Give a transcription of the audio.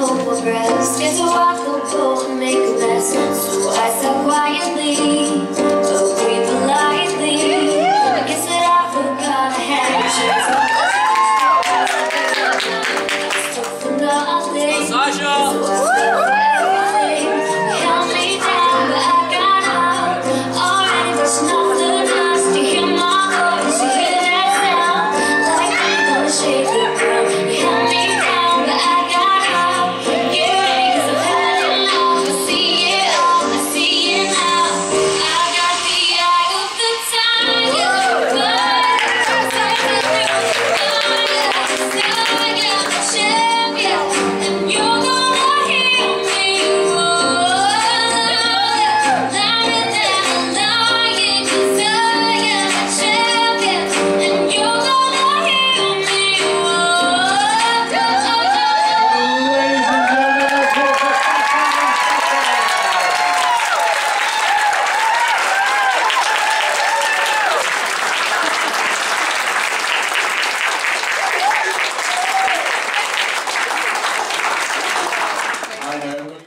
hold my breath It's a waffle cold and make a mess. So I sat quietly But we politely I guess that I forgot I had a chance So I